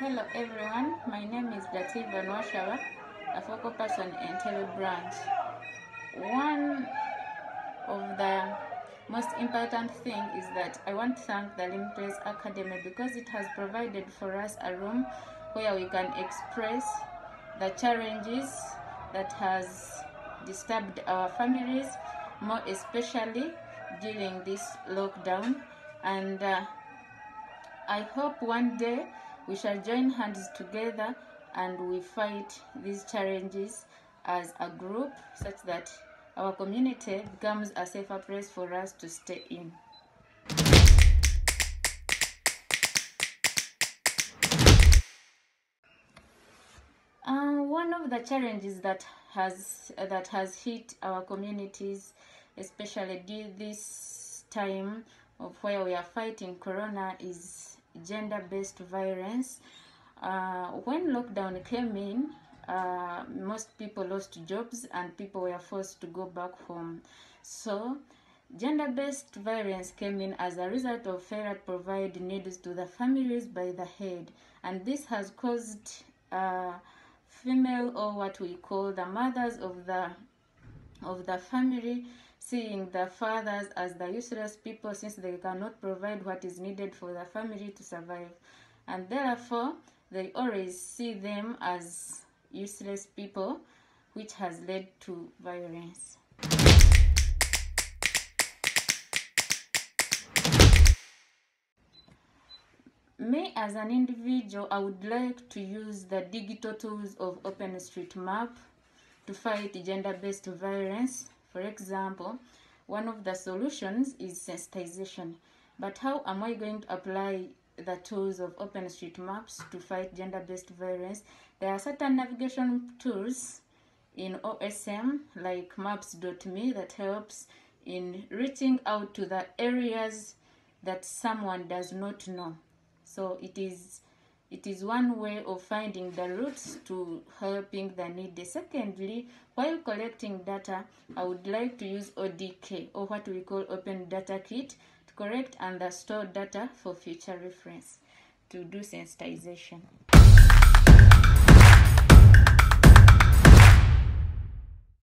Hello everyone, my name is Dativa Nwashawa, a focal person in Entebbe branch. One of the most important thing is that I want to thank the Limitless Academy because it has provided for us a room where we can express the challenges that has disturbed our families, more especially during this lockdown. And uh, I hope one day we shall join hands together and we fight these challenges as a group such that our community becomes a safer place for us to stay in. Uh, one of the challenges that has that has hit our communities, especially during this time of where we are fighting corona, is gender-based violence. Uh, when lockdown came in, uh, most people lost jobs and people were forced to go back home. So, gender-based violence came in as a result of failure to provide needs to the families by the head, and this has caused uh, female or what we call the mothers of the of the family seeing the fathers as the useless people since they cannot provide what is needed for the family to survive and therefore they always see them as useless people which has led to violence Me as an individual, I would like to use the digital tools of OpenStreetMap to fight gender-based violence. For example, one of the solutions is sensitization. But how am I going to apply the tools of OpenStreetMaps to fight gender-based violence? There are certain navigation tools in OSM like maps.me that helps in reaching out to the areas that someone does not know. So it is it is one way of finding the routes to helping the needy. Secondly, while collecting data, I would like to use ODK or what we call Open Data Kit to collect and store data for future reference to do sensitization.